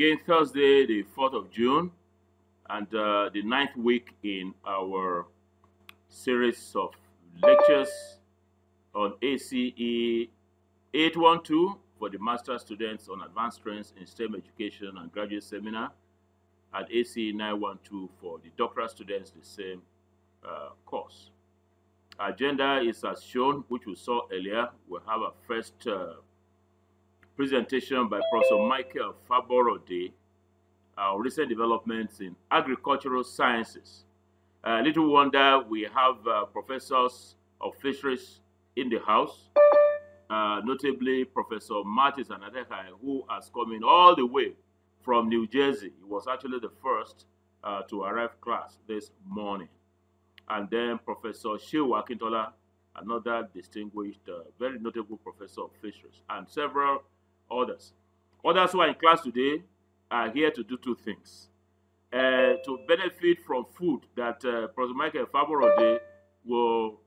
again Thursday, the 4th of June, and uh, the ninth week in our series of lectures on ACE 812 for the master students on advanced trends in STEM education and graduate seminar, and ACE 912 for the doctoral students, the same uh, course. Agenda is as shown, which we saw earlier. We'll have a first uh, presentation by Professor Michael Faborode our recent developments in agricultural sciences. Uh, little wonder we have uh, professors of fisheries in the house, uh, notably Professor Martins Anetekhai, who has come in all the way from New Jersey. He was actually the first uh, to arrive class this morning. And then Professor Shehu Akintola, another distinguished, uh, very notable professor of fisheries, and several others. Others who are in class today are here to do two things. Uh, to benefit from food that uh, Professor Michael Faborode will,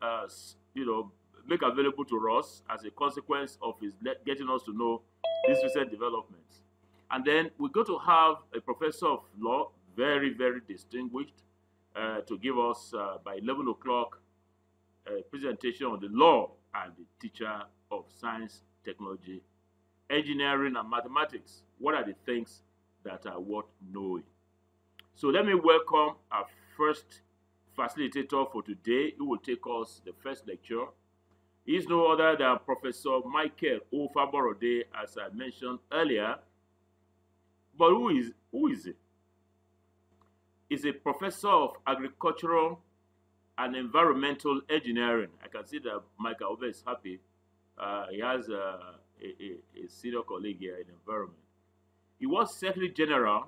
uh, you know, make available to us as a consequence of his getting us to know these recent developments. And then we're going to have a professor of law, very, very distinguished, uh, to give us uh, by 11 o'clock a presentation on the law and the teacher of science, technology, engineering and mathematics. What are the things that are worth knowing? So let me welcome our first facilitator for today. He will take us the first lecture. He is no other than Professor Michael Ofaborode, as I mentioned earlier. But who is who is he? He's a professor of agricultural and environmental engineering. I can see that Michael Ove is happy. Uh, he has uh, a, a, a senior colleague here in environment. He was Secretary General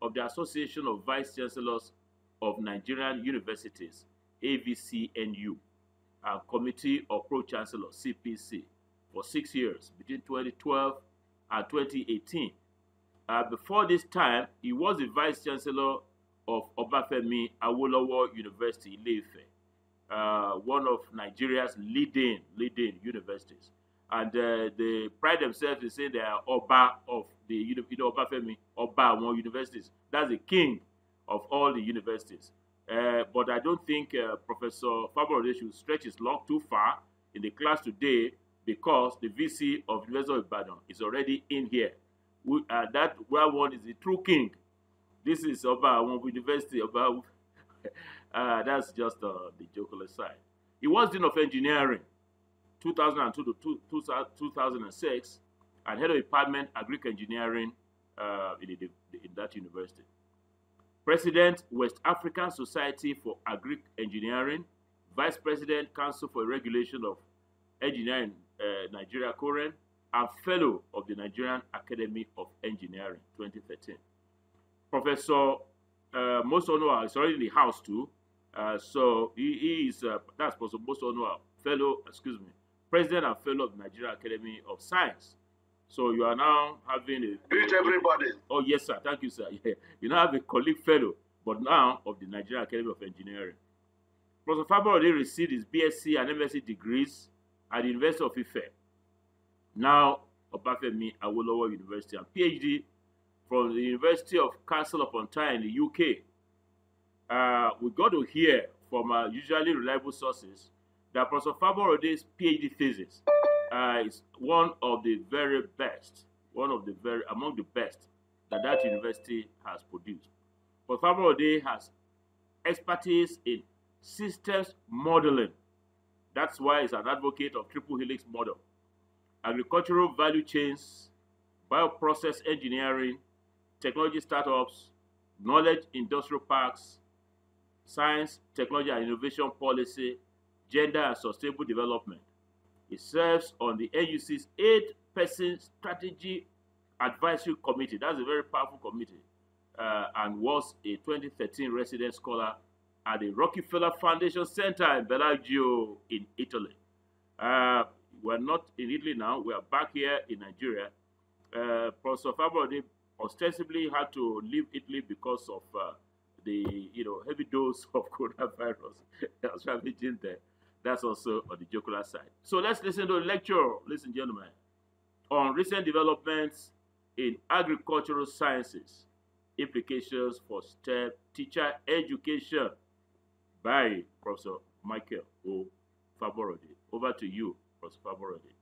of the Association of Vice Chancellors of Nigerian Universities, AVCNU, and Committee of Pro Chancellors, CPC, for six years between 2012 and 2018. Uh, before this time, he was the Vice Chancellor of Obafemi Awolowo University, Ile-Ife, uh, one of Nigeria's leading leading universities and uh, they pride themselves in saying they are Oba of the you know Obafemi Oba among universities. That's the king of all the universities. Uh, but I don't think uh, Professor Faborode should stretch his luck too far in the class today because the VC of University of Ibadan is already in here. We, uh, that one is the true king. This is Oba Among University. Oba, uh, that's just uh, the joke aside. He was Dean of Engineering 2002 to 2006 and head of department agric engineering uh, in, the, in, that university. President, West African Society for Agric Engineering, Vice President, Council for Regulation of Engineering, uh, Nigeria COREN, and Fellow of the Nigerian Academy of Engineering 2013. Professor uh, Mosto Onuoha is already in the house too, uh, so he, he is, uh, that's Professor Mosto Onuoha, Fellow, excuse me, president and fellow of Nigeria Academy of Science. So you are now having a greet everybody. Oh yes, sir. Thank you, sir. You now have a colleague fellow, but now of the Nigeria Academy of Engineering. Professor Faborode received his BSc and MSc degrees at the University of Ife, now Obafemi Awolowo University, and PhD from the University of Castle upon Tyne in the UK. Uh, we got to hear from our usually reliable sources that Professor Faborode's PhD thesis uh, is one of the very best, one of the very, among the best that that university has produced. Professor Faborode has expertise in systems modeling. That's why he's an advocate of triple helix model, agricultural value chains, bioprocess engineering, technology startups, knowledge industrial parks, science, technology and innovation policy, Gender and Sustainable Development. It serves on the NUC's eight-person strategy advisory committee. That's a very powerful committee. Uh, and was a 2013 resident scholar at the Rockefeller Foundation Center in Bellagio in Italy. Uh, we're not in Italy now. We are back here in Nigeria. Uh, Professor Faborode ostensibly had to leave Italy because of uh, the you know heavy dose of coronavirus that was ravaging there. That's also on the jocular side. So let's listen to a lecture, ladies and gentlemen, on recent developments in agricultural sciences, implications for STEM teacher education by Professor Michael O. Faborode. Over to you, Professor Faborode.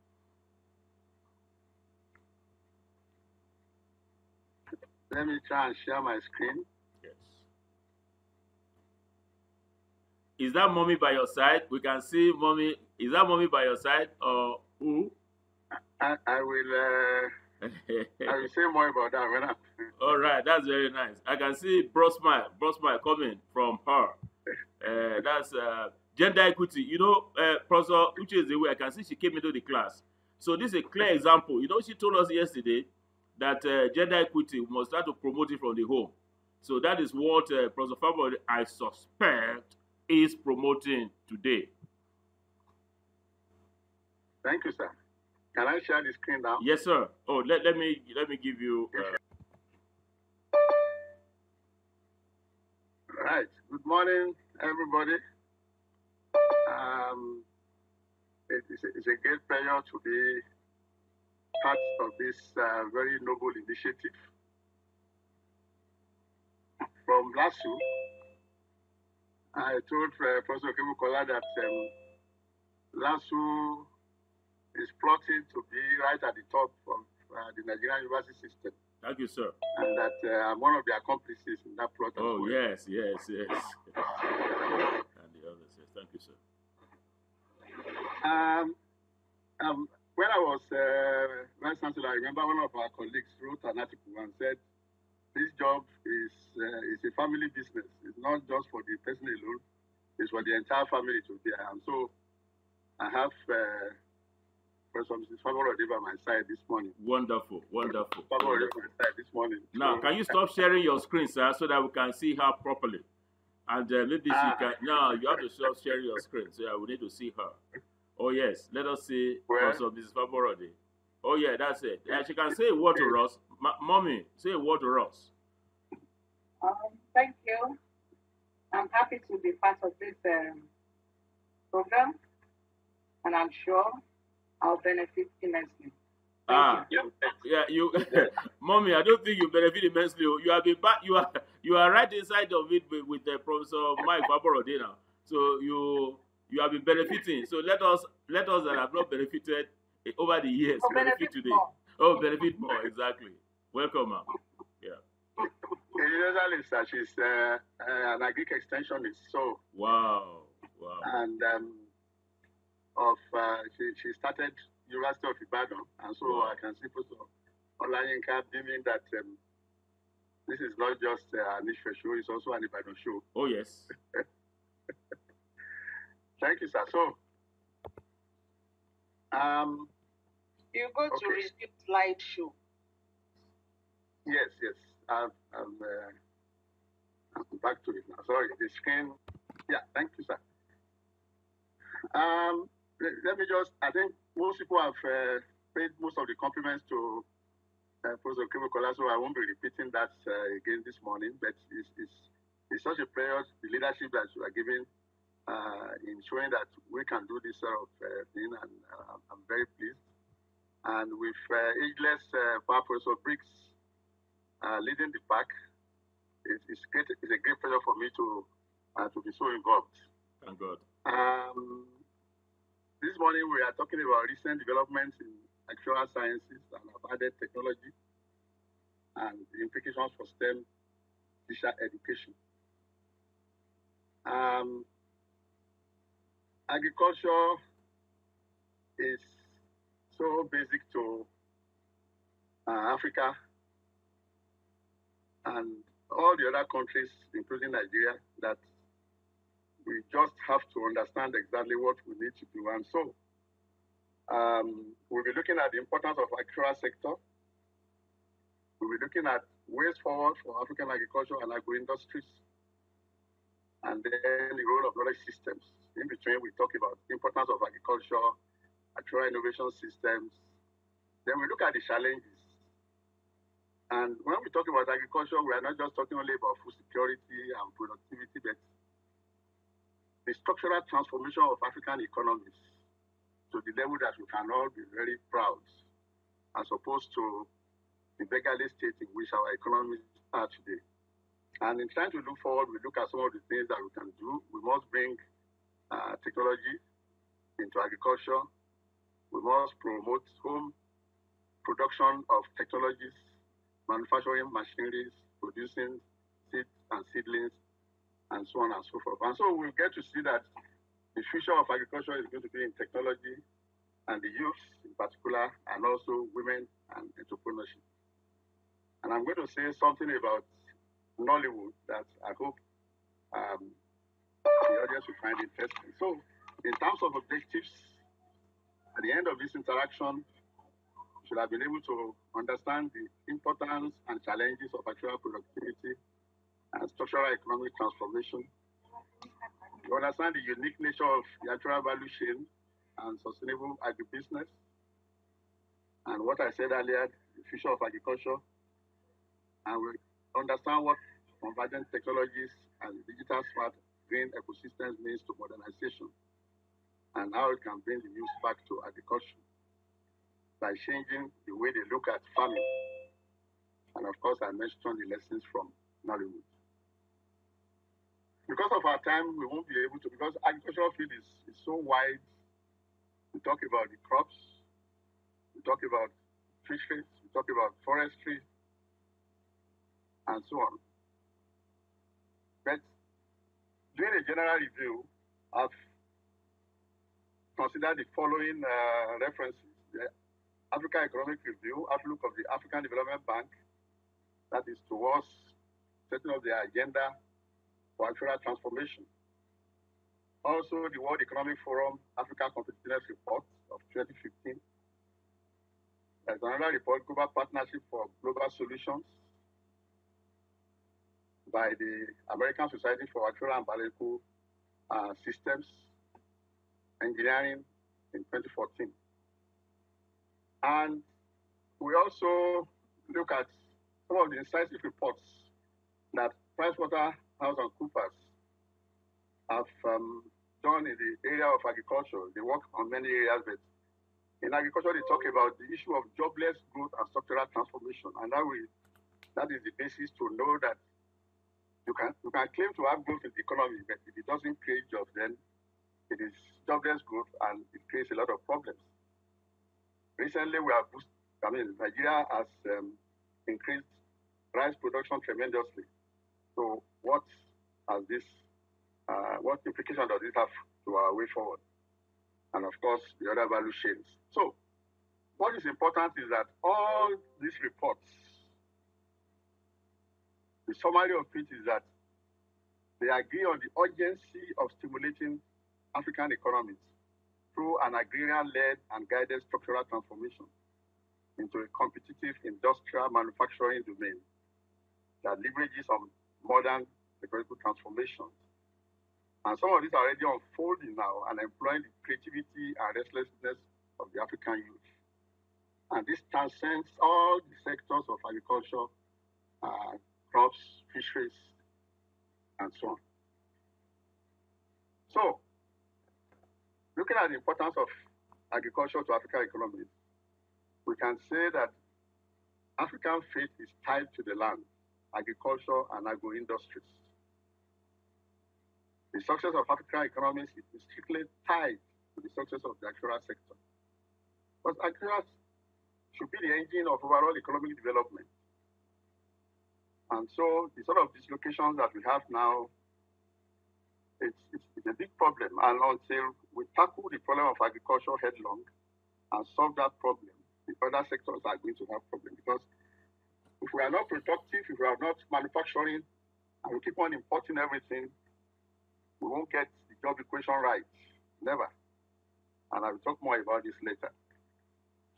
Let me try and share my screen. Yes. Is that mommy by your side? We can see mommy. Is that mommy by your side or who? I, I will uh, I will say more about that when I All right, that's very nice. I can see bro smile, bro smile coming from her. Uh, that's uh, gender equity. You know, uh, Professor Uche is the way I can see she came into the class. So this is a clear example. You know, she told us yesterday that uh, gender equity we must start to promote it from the home. So that is what uh, Professor Faber, I suspect, is promoting today. Thank you, sir. Can I share the screen now? Yes, sir. Oh, let, let me let me give you. Uh... Right. Good morning, everybody. Um, it is a, it's a great pleasure to be part of this uh, very noble initiative. From LASU, I told uh, Professor Okebukola that um, LASU is plotting to be right at the top of uh, the Nigerian university system. Thank you, sir. And that uh, I'm one of the accomplices in that plot. Oh, well. yes, yes, yes. and the others, yes. Thank you, sir. Um, um, when I was uh, vice chancellor, I remember one of our colleagues wrote an article and said, "This job is uh, is a family business. It's not just for the person alone; it's for the entire family to be." And so, I have uh, Professor Mrs. Faborode by my side this morning. Wonderful, wonderful. Faborode by my side this morning. Now, so, can you stop sharing your screen, sir, so that we can see her properly? And uh, maybe ah. she can. No, you have to stop sharing your screen, so we need to see her. Oh yes, let us see also Mrs. Faborode. Oh yeah, that's it. Yeah, she can say what to us. Mommy, say a word to us. Um, thank you. I'm happy to be part of this um, program, and I'm sure I'll benefit immensely. Thank ah, you. yeah, you, mommy. I don't think you benefit immensely. You have been back. You are you are right inside of it with, with uh, Professor Mike Faborode now. So you you have been benefiting. So let us let us that have not benefited over the years oh, benefit, today. More. Oh, benefit more exactly. Welcome, ma'am. Yeah. Usually, sir, she's uh, uh, an agri extensionist. So. Wow. Wow. And um, of uh, she she started University of Ibadan, and so wow. I can see Professor Olayinka beaming that um, this is not just uh, an issue show; it's also an Ibadan show. Oh yes. Thank you, sir. So, um, you go okay. to resume slideshow. Yes, yes. I'm, I'm, uh, back to it now. Sorry, the screen. Yeah, thank you, sir. Um, let, let me just, I think most people have uh, paid most of the compliments to uh, Professor Okebukola, so I won't be repeating that uh, again this morning, but it's, it's, it's such a prayer, the leadership that you are giving uh, in showing that we can do this sort of uh, thing, and uh, I'm very pleased. And with uh, ageless uh, Professor Briggs uh, leading the pack, it's, it's, great, it's a great pleasure for me to uh, to be so involved. Thank God. Um, this morning we are talking about recent developments in agric sciences and applied technology and the implications for STEM teacher education. Um, agriculture is so basic to uh, Africa and all the other countries, including Nigeria, that we just have to understand exactly what we need to do. And so um, we'll be looking at the importance of agricultural sector. We'll be looking at ways forward for African agriculture and agro-industries, and then the role of knowledge systems in between, we talk about the importance of agriculture, agricultural innovation systems. Then we look at the challenges. And when we talk about agriculture, we are not just talking only about food security and productivity, but the structural transformation of African economies to the level that we can all be very proud, as opposed to the beggarly state in which our economies are today. And in trying to look forward, we look at some of the things that we can do. We must bring uh, technology into agriculture. We must promote home production of technologies, manufacturing machineries, producing seeds and seedlings, and so on and so forth. And so we'll get to see that the future of agriculture is going to be in technology and the youth in particular, and also women and entrepreneurship. And I'm going to say something about Nollywood that I hope um, the audience will find interesting. So, in terms of objectives, at the end of this interaction, should have been able to understand the importance and challenges of agric productivity and structural economic transformation. You understand the unique nature of the agric value chain and sustainable agribusiness. And what I said earlier, the future of agriculture. And we understand what convergent technologies and digital smart green ecosystems means to modernization and how it can bring the youth back to agriculture by changing the way they look at farming. And of course, I mentioned the lessons from Nollywood. Because of our time, we won't be able to, because agricultural field is, is so wide. We talk about the crops, we talk about fisheries, we talk about forestry, and so on. But doing a general review, I've considered the following uh, references. The Africa Economic Review, Outlook of the African Development Bank, that is towards setting up the agenda for agric transformation. Also, the World Economic Forum Africa Competitiveness Report of 2015. There's another report, Global Partnership for Global Solutions, by the American Society for Agricultural and Biological uh, Systems Engineering in 2014. And we also look at some of the incisive reports that PricewaterhouseCoopers have um, done in the area of agriculture. They work on many areas, but in agriculture, they talk about the issue of jobless growth and structural transformation. And that, we, that is the basis to know that you can you can claim to have growth in the economy, but if it doesn't create jobs, then it is jobless growth and it creates a lot of problems. Recently, we have boosted, I mean, Nigeria has um, increased rice production tremendously. So, what has this, uh, what implication does this have to our way forward? And of course, the other value chains. So, what is important is that all these reports the summary of it is that they agree on the urgency of stimulating African economies through an agrarian-led and guided structural transformation into a competitive industrial manufacturing domain that leverages on modern technological transformations. And some of these are already unfolding now and employing the creativity and restlessness of the African youth. And this transcends all the sectors of agriculture, uh, crops, fisheries, and so on. So, looking at the importance of agriculture to African economies, we can say that African faith is tied to the land, agriculture, and agro-industries. The success of African economies is strictly tied to the success of the agricultural sector. But agriculture should be the engine of overall economic development. And so the sort of dislocations that we have now, it's, it's, it's, a big problem. And until we tackle the problem of agriculture headlong and solve that problem, the other sectors are going to have problems. Because if we are not productive, if we are not manufacturing, and we keep on importing everything, we won't get the job equation right. Never. And I will talk more about this later.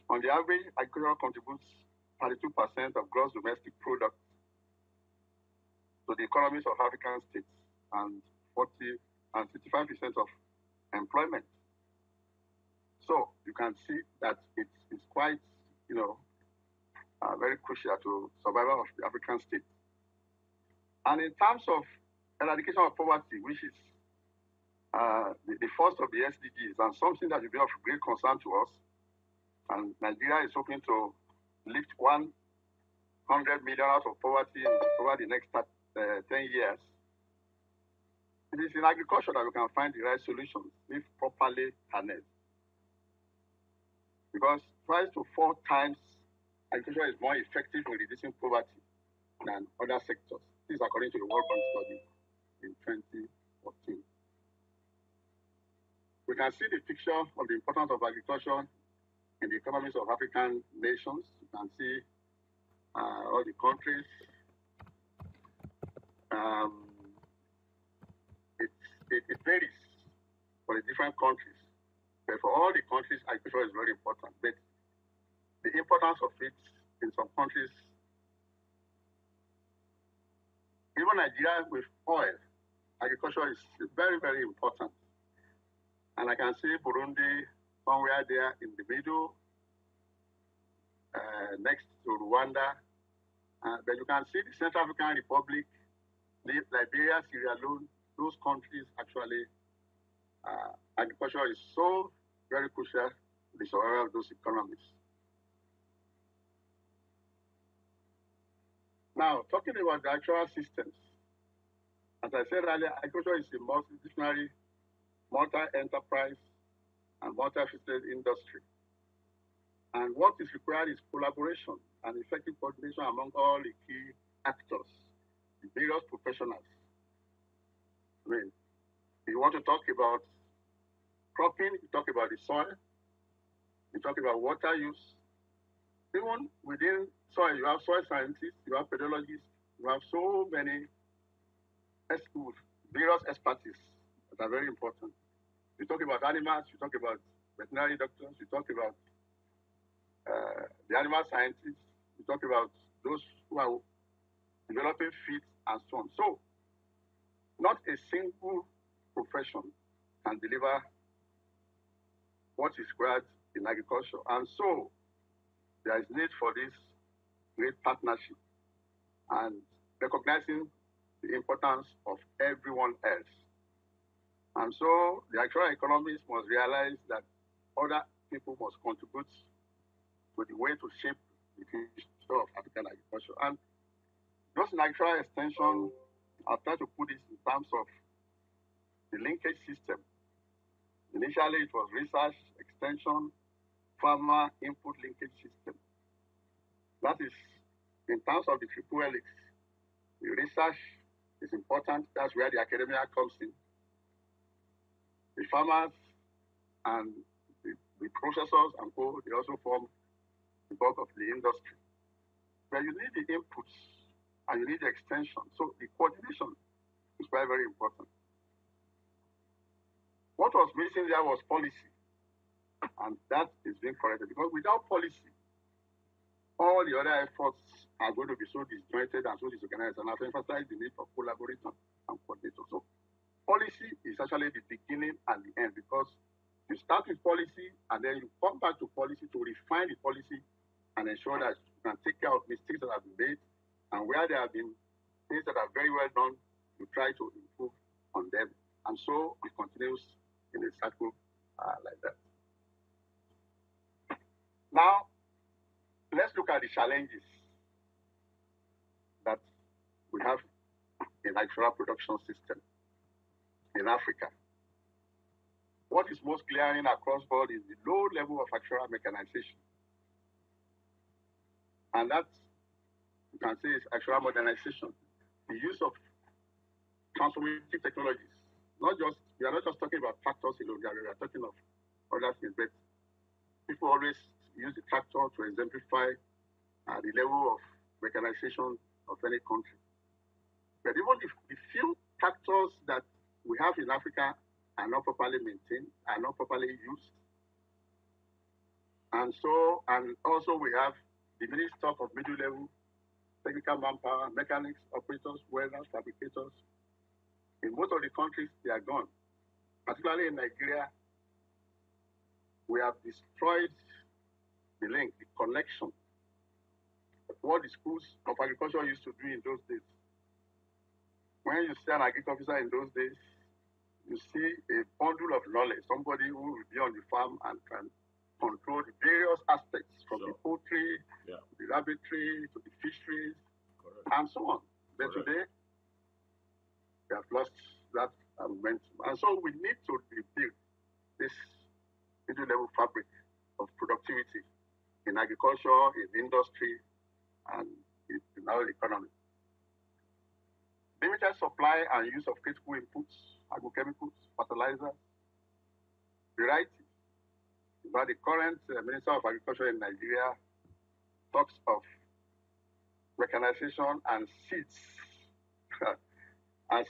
On the average, agriculture contributes 32% of gross domestic product to the economies of African states and 40 and 65 percent of employment. So you can see that it's, it's quite, you know, uh, very crucial to survival of the African state. And in terms of eradication of poverty, which is uh, the, the, first of the SDGs and something that will be of great concern to us, and Nigeria is hoping to lift 100 million out of poverty over the next uh, 10 years, it is in agriculture that we can find the right solutions if properly harnessed. Because twice to four times agriculture is more effective in reducing poverty than other sectors. This is according to the World Bank study in 2014. We can see the picture of the importance of agriculture in the economies of African nations. You can see uh, all the countries. Um, it, it, varies for the different countries. But for all the countries, agriculture is very important. But the importance of it in some countries, even Nigeria with oil, agriculture is very, very important. And I can see Burundi somewhere there in the middle, uh, next to Rwanda. Uh, but you can see the Central African Republic, Liberia, Sierra Leone, those countries actually, uh, agriculture is so very crucial to the survival of those economies. Now, talking about the actual systems, as I said earlier, agriculture is a multidisciplinary multi-enterprise and multi-faceted industry. And what is required is collaboration and effective coordination among all the key actors, the various professionals. I mean, you want to talk about cropping, you talk about the soil, you talk about water use. Even within soil, you have soil scientists, you have pedologists, you have so many experts, various expertise that are very important. You talk about animals, you talk about veterinary doctors, you talk about uh, the animal scientists, you talk about those who are developing feeds and so on. So, not a single profession can deliver what is required in agriculture. And so, there is need for this great partnership and recognizing the importance of everyone else. And so the agric economists must realize that other people must contribute to the way to shape the future of African agriculture. And in agric extension, I'll try to put this in terms of the linkage system. Initially, it was research, extension, farmer input linkage system. That is, in terms of the triple helix, the research is important. That's where the academia comes in the farmers and the, the processors and co, they also form the bulk of the industry. But you need the inputs and you need extension. So the coordination is very, very important. What was missing there was policy. And that is being corrected because without policy, all the other efforts are going to be so disjointed and so disorganized. And I've emphasized the need for collaboration and coordination. So policy is actually the beginning and the end because you start with policy and then you come back to policy to refine the policy and ensure that you can take care of mistakes that have been made and where there have been things that are very well done, you try to improve on them. And so it continues in a circle uh, like that. Now, let's look at the challenges that we have in agricultural production system in Africa. What is most glaring across board is the low level of agric mechanization. And that, you can say, is agric modernization. The use of transformative technologies. Not just, we are not just talking about tractors alone, we are talking of other things, but people always use the tractor to exemplify uh, the level of mechanization of any country. But even if the few tractors that we have in Africa are not properly maintained, are not properly used. And so, and also we have diminished stock of middle level technical manpower, mechanics, operators, welders, fabricators. In most of the countries, they are gone. Particularly in Nigeria, we have destroyed the link, the connection, what the schools of agriculture used to do in those days. When you see an agriculture officer in those days, you see a bundle of knowledge, somebody who will be on the farm and can control the various aspects from the poultry, yeah. the laboratory, to the fisheries, Correct. and so on. But Correct. today, we have lost that momentum. And so we need to rebuild this middle level fabric of productivity in agriculture, in industry, and in, our economy. Limited supply and use of critical inputs, agrochemicals, fertilizers, varieties. But the current uh, Minister of Agriculture in Nigeria talks of mechanization and seeds as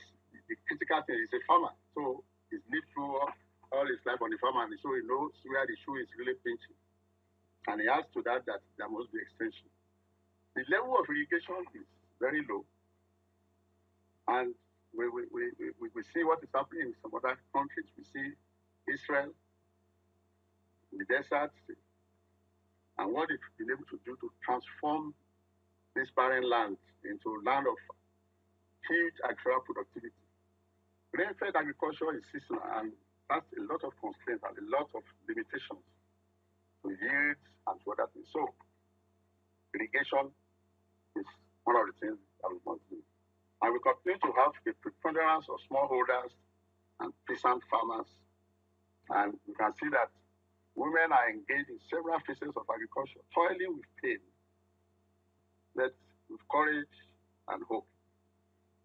the critical thing. He's a farmer, so he's lived through all, his life on the farm, and so he knows where the shoe is really pinching. And he adds to that that there must be extension. The level of irrigation is very low, and we, we, we, we, we see what is happening in some other countries. We see Israel, in the desert, and what it's been able to do to transform this barren land into land of huge agricultural productivity. Rain-fed agriculture is seasonal, and that's a lot of constraints and a lot of limitations to yields and to other things. So, irrigation is one of the things that we must do. And we continue to have the preponderance of smallholders and peasant farmers. And you can see that women are engaged in several phases of agriculture, toiling with pain, but with courage and hope.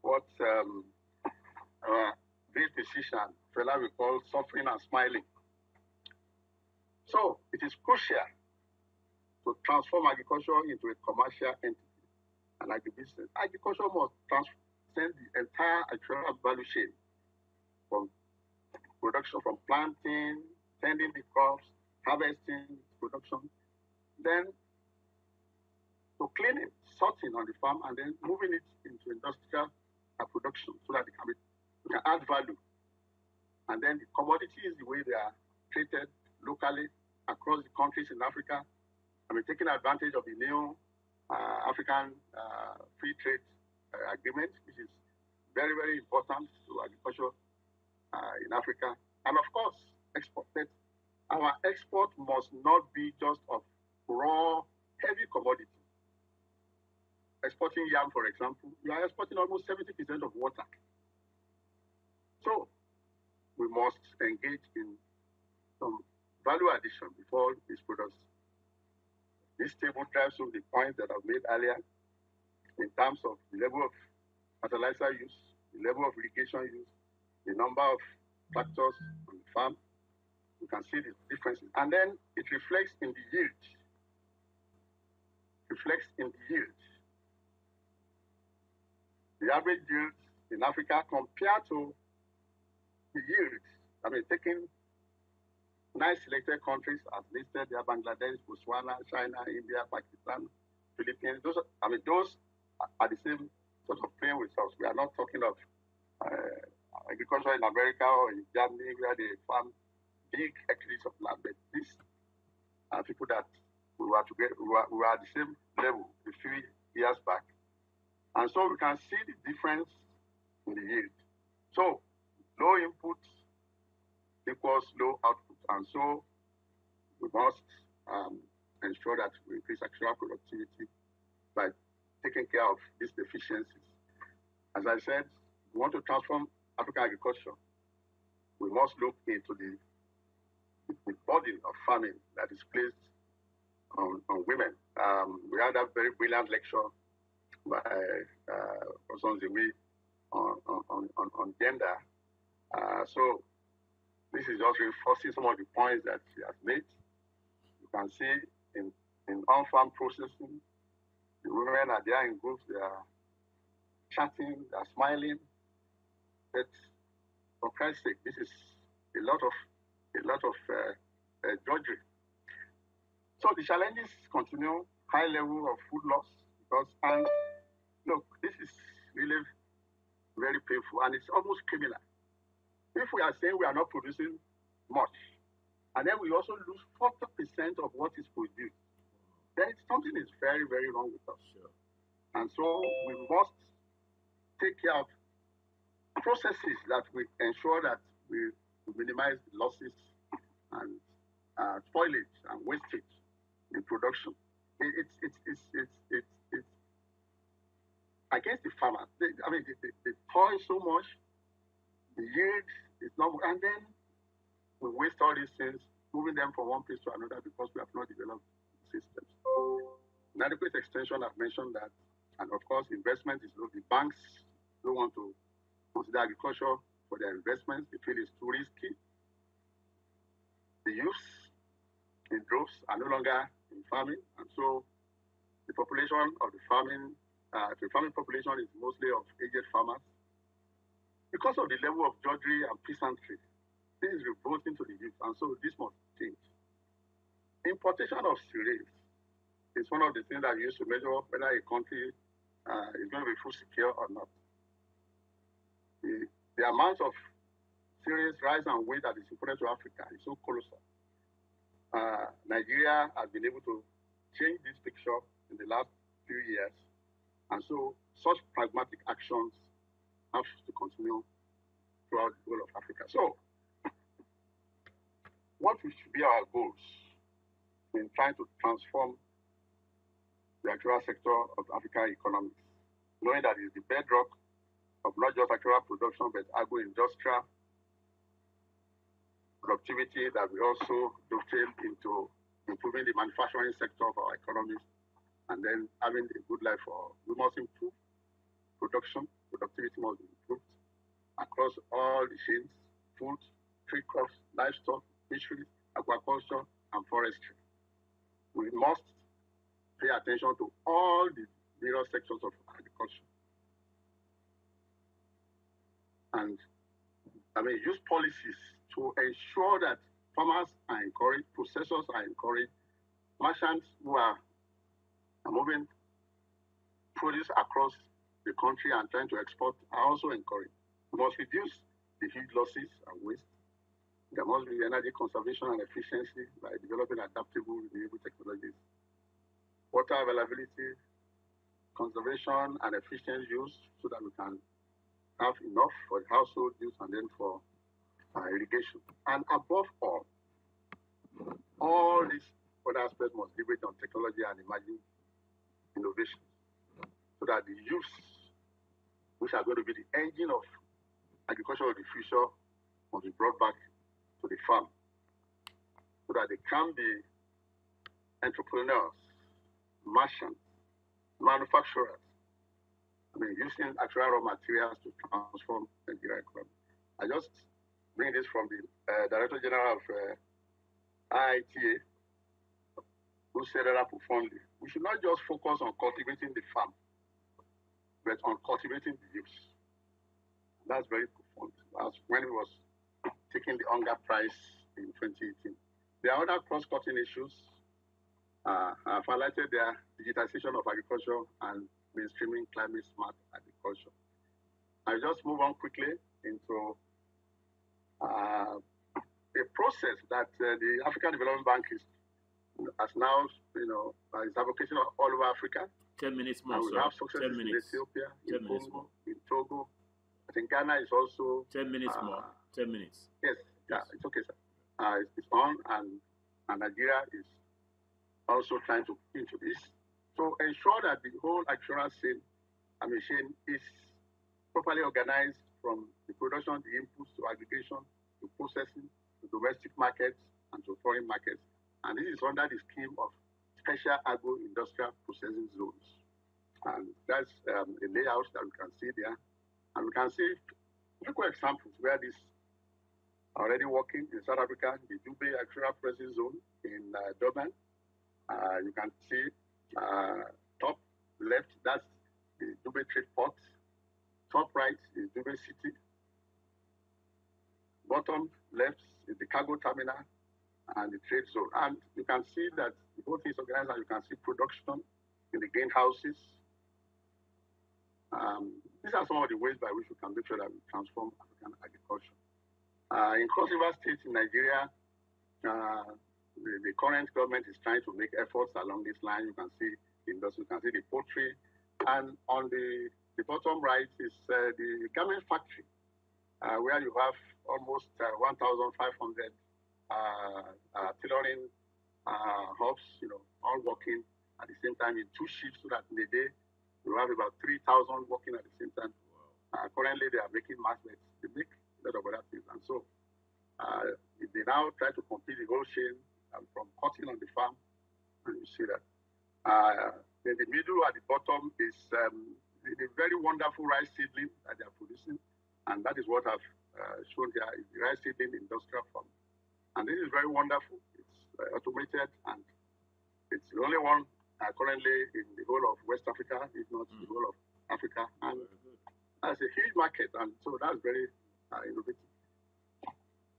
What um, our great physician, Fela, we call suffering and smiling. So it is crucial to transform agriculture into a commercial entity and agribusiness. Agriculture must transcend the entire agricultural value chain from production, from planting, tending the crops, harvesting, production, then to cleaning, sorting on the farm, and then moving it into industrial production so that it can, be, it can add value. And then the commodities, the way they are treated locally across the countries in Africa, I mean, taking advantage of the new uh, African uh, free trade uh, agreement, which is very, very important to agriculture uh, in Africa. And of course, export. Our export must not be just of raw, heavy commodities. Exporting yam, for example, we are exporting almost 70% of water. So we must engage in some value addition before these products. This table drives home the point that I've made earlier in terms of the level of fertilizer use, the level of irrigation use, the number of tractors on the farm. You can see the differences. And then it reflects in the yield. Reflects in the yield. The average yield in Africa compared to the yield, I mean, taking nine selected countries as listed there Bangladesh, Botswana, China, India, Pakistan, Philippines. Those, I mean, those are the same sort of playing with us. We are not talking of uh, agriculture in America or in Germany where they farm big hectares of land. But these are people that we were together, we were, we were at the same level a few years back. And so we can see the difference in the yield. So low input equals low output. And so we must um, ensure that we increase agric productivity by taking care of these deficiencies. As I said, we want to transform African agriculture. We must look into the, the burden of farming that is placed on, on women. Um, we had a very brilliant lecture by uh, on, on, on, on gender. Uh, so this is just reinforcing some of the points that she has made. You can see in, in on-farm processing, the women are there in groups, they are chatting, they are smiling. But for Christ's sake, this is a lot of a lot of uh, uh, drudgery. So the challenges continue, high level of food loss, because and look, this is really very painful and it's almost criminal. If we are saying we are not producing much, and then we also lose 40% of what is produced, then something is very, very wrong with us. Sure. And so we must take care of processes that will ensure that we minimize the losses and uh, spoilage and wastage in production. it, it's, it's, it's, it's, it's, against the farmers. They, I mean, they, they, they toil so much, the yield is not, and then we waste all these things, moving them from one place to another because we have not developed systems. Inadequate extension, I've mentioned that, and of course, investment is low. The banks don't want to consider agriculture for their investments. They feel it's too risky. The youth in droves are no longer in farming, and so the population of the farming, uh, the farming population is mostly of aged farmers. Because of the level of drudgery and peasantry, this is revolting to the youth, and so this must change. Importation of cereals is one of the things that you use to measure whether a country uh, is going to be food secure or not. The amount of serious rise and weight that is imported to Africa is so colossal. Uh, Nigeria has been able to change this picture in the last few years, and so such pragmatic actions have to continue throughout the whole of Africa. So, what should be our goals in trying to transform the agricultural sector of African economies, knowing that it's the bedrock of not just agricultural production, but agro-industrial productivity that we also dovetail into improving the manufacturing sector of our economies and then having a good life for all. we must improve production, productivity must be improved across all the chains, food, tree crops, livestock, fisheries, aquaculture, and forestry. We must pay attention to all the various sectors of agriculture. And I mean, use policies to ensure that farmers are encouraged, processors are encouraged, merchants who are, moving produce across the country and trying to export are also encouraged. We must reduce the heat losses and waste. There must be energy conservation and efficiency by developing adaptable renewable technologies. Water availability, conservation and efficient use so that we can have enough for household use and then for uh, irrigation. And above all, all these other aspects must leverage on technology and emerging innovations so that the youth, which are going to be the engine of agriculture of the future, must be brought back to the farm so that they can be entrepreneurs, merchants, manufacturers, I mean, using agric raw materials to transform the Nigeria economy. I just bring this from the uh, Director General of uh, IITA, who said that profoundly. We should not just focus on cultivating the farm, but on cultivating the youth. That's very profound. That's when he was taking the hunger prize in 2018. There are other cross-cutting issues. Uh, I've highlighted their digitization of agriculture and mainstreaming climate smart agriculture. I'll just move on quickly into uh, a process that uh, the African Development Bank is has now, you know, uh, is advocating all over Africa. Ten minutes more. We sir. have Ten in minutes. Ethiopia, Ten in minutes Congo, in Togo. I think Ghana is also Ten minutes uh, more. Ten minutes. Yes, yeah, it's okay, sir. Uh, it's, it's on, and, and Nigeria is also trying to into this. So ensure that the whole insurance chain, chain is properly organized from the production, the inputs to aggregation, to processing, to domestic markets, and to foreign markets. And this is under the scheme of special agro-industrial processing zones. And that's um, a layout that we can see there. And we can see typical examples where this already working in South Africa, the Dube Agricultural Processing Zone in uh, Durban. Uh, you can see uh, top left, that's the Dube Trade Port. Top right is Dube City. Bottom left is the cargo terminal and the trade zone. And you can see that the whole thing is organized and you can see production in the greenhouses. Um, these are some of the ways by which we can make sure that we transform African agriculture. Uh, in Cross River State in Nigeria, uh, the, the current government is trying to make efforts along this line. You can see the industry, you can see the poultry, and on the, the bottom right is uh, the garment factory, uh, where you have almost uh, 1,500 uh, uh, tailoring uh, hubs, you know, all working, at the same time in two shifts so that in a day we have about 3,000 working at the same time. Uh, currently, they are making magnets. They make a lot of other things. And so uh, they now try to complete the whole chain from cutting on the farm, and you see that. Uh, in the middle at the bottom is um, the very wonderful rice seedling that they are producing, and that is what I've uh, shown here is the rice seedling industrial farm. And this is very wonderful. It's uh, automated and it's the only one uh, currently in the whole of West Africa, if not mm. the whole of Africa. And that's a huge market, and so that's very uh, innovative.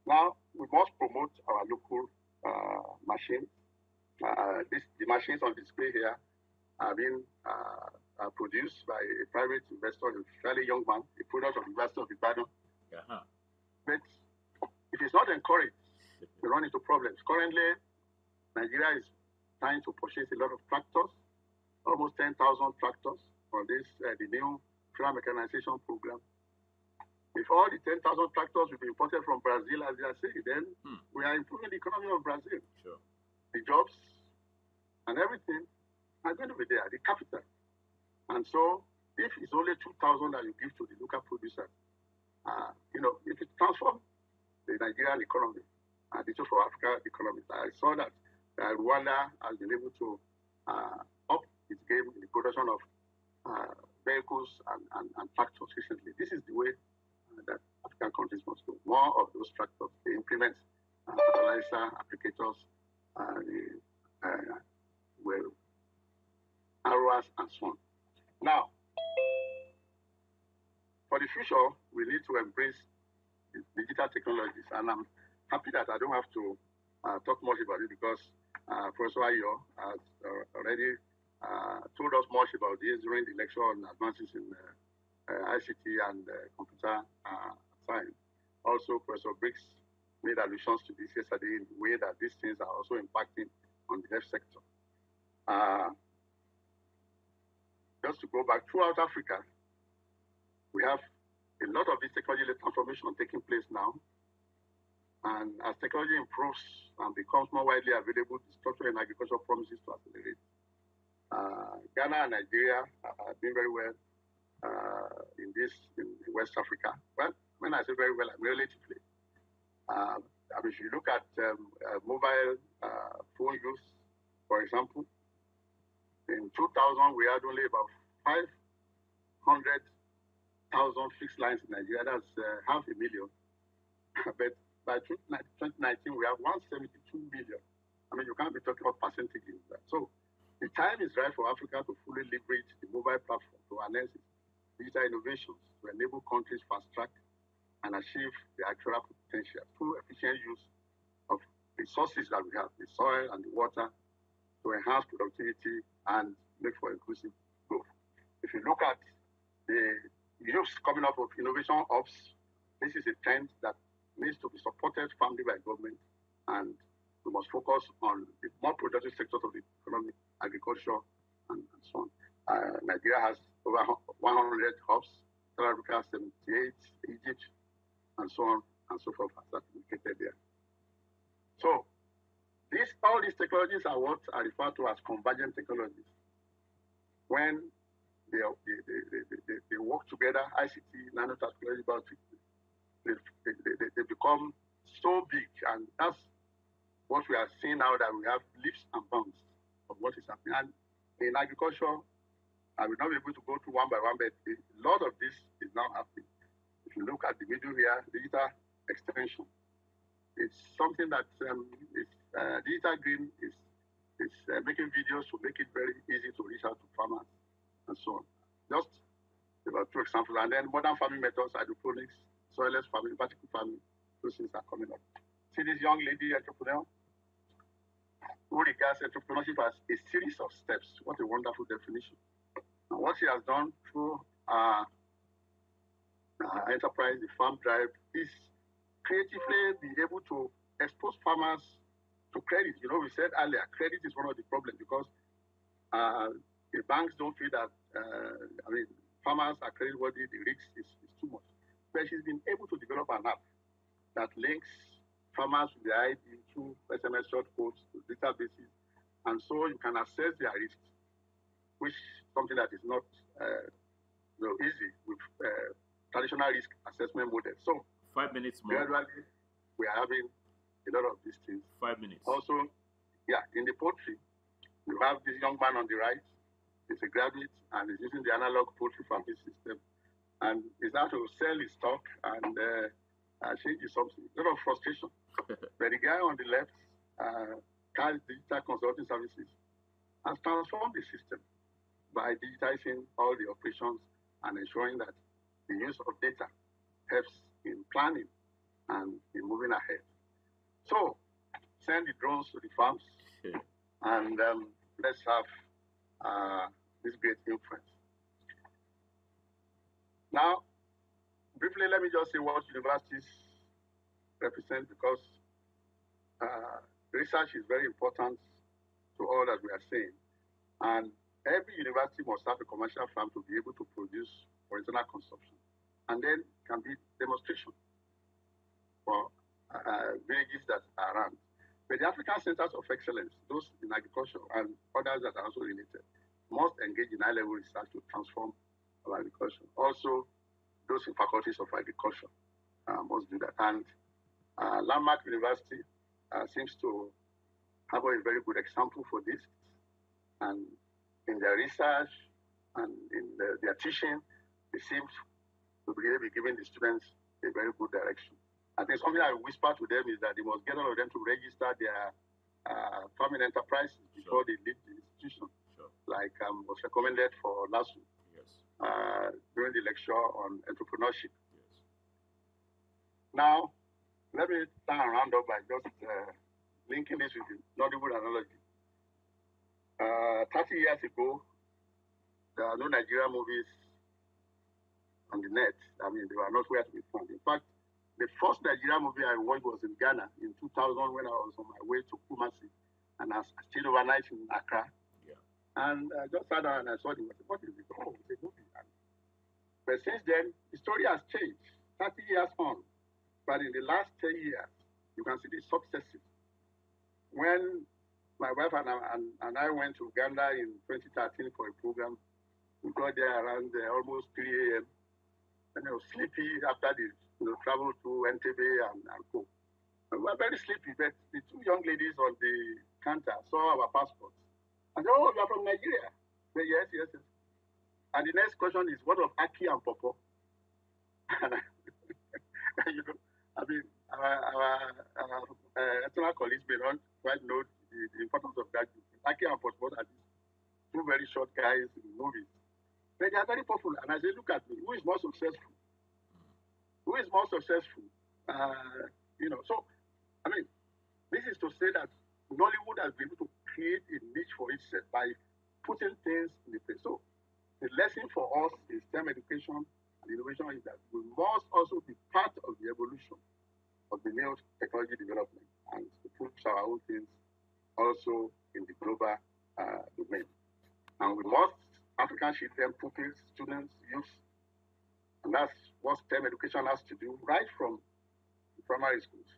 Now, we must promote our local uh, machines. Uh, this, the machines on display here are being uh, produced by a private investor, a fairly young man, a product of University of Ibadan. Uh-huh. But if it is not encouraged. We run into problems. Currently, Nigeria is trying to purchase a lot of tractors, almost 10,000 tractors for this, uh, the new farm mechanization program. If all the 10,000 tractors will be imported from Brazil, as they are saying, then hmm. we are improving the economy of Brazil. Sure. The jobs and everything are going to be there, the capital. And so, if it's only 2,000 that you give to the local producer, uh, you know, if it transforms the Nigerian economy and the for Africa economy, I saw that uh, Rwanda has been able to uh, up its game in the production of uh, vehicles and, and, and tractors recently. This is the way that African countries must go. More of those tractors, they implement uh, fertilizer, applicators, uh, uh, well, arrows, and so on. Now, for the future, we need to embrace digital technologies, and I'm happy that I don't have to uh, talk much about it because uh, Professor Ayo has uh, already uh, told us much about this during the lecture on advances in uh, ICT and uh, computer science. Also, Professor Briggs made allusions to this yesterday in the way that these things are also impacting on the health sector. just to go back, throughout Africa, we have a lot of this technology-led transformation taking place now. And as technology improves and becomes more widely available, the structure in agriculture promises to accelerate. Uh, Ghana and Nigeria are doing very well uh, in this in West Africa. Well, when I say very well, relatively. Uh, I mean, if you look at um, uh, mobile uh, phone use, for example, in 2000 we had only about 500,000 fixed lines in Nigeria. That's uh, half a million. but by 2019 we have 172 million. I mean, you can't be talking about percentages. So the time is right for Africa to fully leverage the mobile platform to harness digital innovations to enable countries fast track and achieve the actual potential through efficient use of resources that we have, the soil and the water, to enhance productivity and make for inclusive growth. If you look at the use coming up of innovation hubs, this is a trend that needs to be supported firmly by government and we must focus on the more productive sectors of the economy, agriculture, and, and so on. Uh, Nigeria has 100 hubs, South Africa 78, Egypt, and so on and so forth are located there. So, these, all these technologies are what are referred to as convergent technologies. When they, they, they, they, they work together, ICT, nanotechnology, they, they, they become so big, and that's what we are seeing now that we have leaps and bounds of what is happening. And in agriculture, I will not be able to go through one by one, but a lot of this is now happening. If you look at the middle here, digital extension, it's something that um, is, uh, digital green is, is uh, making videos to make it very easy to reach out to farmers and so on. Just about two examples. And then modern farming methods, hydroponics, soilless farming, vertical farming, those things are coming up. See this young lady entrepreneur? who regards entrepreneurship as a series of steps. What a wonderful definition. What she has done through uh, uh, enterprise, the FarmDrive, is creatively be able to expose farmers to credit. You know, we said earlier, credit is one of the problems because uh, the banks don't feel that, uh, I mean, farmers are creditworthy, the risk is, is too much. But she's been able to develop an app that links farmers with the ID through SMS short codes to databases and so you can assess their risks, which is something that is not uh, you know, easy with uh, traditional risk assessment models. So five minutes more. Gradually, we are having a lot of these things. Five minutes. Also, yeah, in the poultry, you have this young man on the right. He's a graduate and he's using the analog poultry farming system. And he's now to sell his stock and uh, change something. A lot of frustration. but the guy on the left, uh, Carl Digital Consulting Services, has transformed the system by digitizing all the operations and ensuring that the use of data helps in planning and in moving ahead. So, send the drones to the farms and um, let's have uh, this great influence. Now, briefly, let me just say what universities represent because uh, research is very important to all that we are saying. And every university must have a commercial farm to be able to produce for internal consumption. And then can be demonstration for uh, villages that are around. But the African Centers of Excellence, those in agriculture and others that are also related, must engage in high-level research to transform our agriculture. Also, those in faculties of agriculture uh, must do that. And uh, Landmark University uh, seems to have a very good example for this. And in their research and in the, their teaching, it seems to be giving the students a very good direction. I think something I whisper to them is that they must get all of them to register their uh, farming enterprises before sure. they leave the institution, sure. like um, was recommended for last week yes. uh, during the lecture on entrepreneurship. Yes. Now, let me turn around up by just uh, linking this with the Nollywood analogy. Uh, 30 years ago, there are no Nigerian movies on the net. I mean, they were not where to be found. In fact, the first Nigerian movie I watched was in Ghana in 2000 when I was on my way to Kumasi and I stayed overnight in Accra. Yeah. And I just sat down and I saw the movie. What is it? Oh, it's a movie. But since then, the story has changed 30 years on. But in the last 10 years, you can see the successes. When my wife and I, and, and I went to Uganda in 2013 for a program, we got there around uh, almost 3 a.m. And I was sleepy after the you know, travel to Entebbe and, and go. we were very sleepy, but the two young ladies on the counter saw our passports. And said, oh, you are from Nigeria. Said, yes, yes, yes. And the next question is, what of Aki and Pawpaw? you know, I mean, our, our, our uh, ethnic colleagues may not quite know the, the importance of that. Aki and Pawpaw are these two very short guys in the movies. But they are very popular. And I say, look at me, who is more successful? who is more successful? Uh, you know, so I mean, this is to say that Nollywood has been able to create a niche for itself by putting things in the place. So the lesson for us in STEM education and innovation is that we must also be part of the evolution of the new technology development and to push our own things also in the global uh, domain. And we must, African children, pupils, students, youth, and that's what STEM education has to do right from primary schools.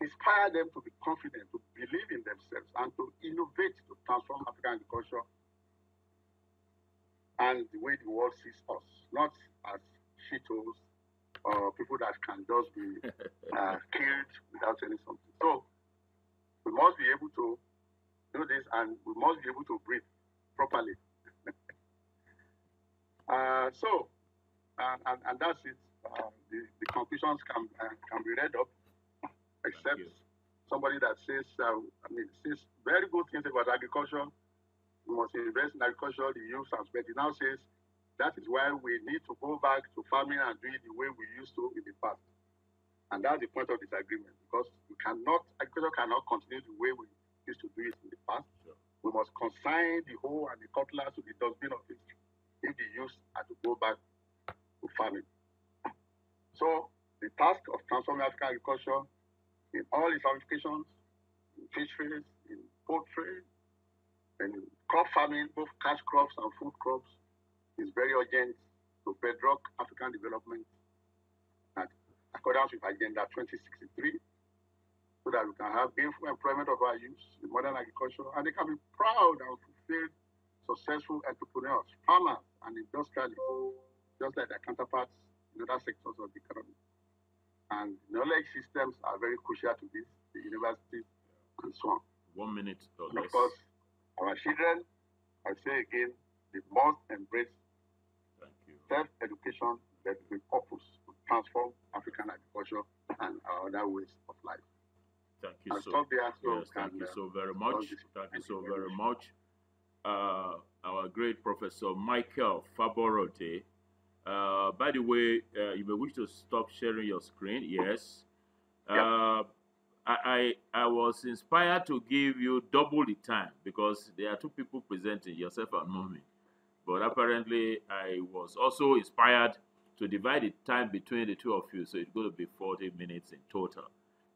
Inspire them to be confident, to believe in themselves, and to innovate to transform African agriculture and the way the world sees us, not as shitos or people that can just be uh, killed without any something. So we must be able to do this and we must be able to breathe properly. uh, so and, and, and that's it. Uh, the, the conclusions can uh, can be read up, except somebody that says, uh, I mean, says very good things about agriculture. We must invest in agriculture, the youth, but he now says that is why we need to go back to farming and do it the way we used to in the past. And that's the point of disagreement because we cannot, agriculture cannot continue the way we used to do it in the past. Sure. We must consign the hoe and the cutlass to the dustbin of history if the youth are to go back to farming. So the task of transforming African agriculture in all its ramifications, in fisheries, in poultry, and crop farming, both cash crops and food crops, is very urgent to bedrock African development accordance with Agenda 2063 so that we can have gainful employment of our youth in modern agriculture, and they can be proud and fulfilled, successful entrepreneurs, farmers, and industrialists, just like their counterparts in other sectors of the economy. And knowledge systems are very crucial to this, the universities, and so on. One minute or And less. of course, our children, I say again, they must embrace Thank self-education that with purpose transform African agriculture and our other ways of life. Thank you I'll so stop there so Yes, thank you uh, so very much. Thank you so very much. Uh, our great Professor Michael Faborode. Uh, by the way, uh, you may wish to stop sharing your screen. Yes. Uh, I, I I was inspired to give you double the time because there are two people presenting, yourself and mommy. But apparently, I was also inspired to divide the time between the two of you, so it's going to be 40 minutes in total.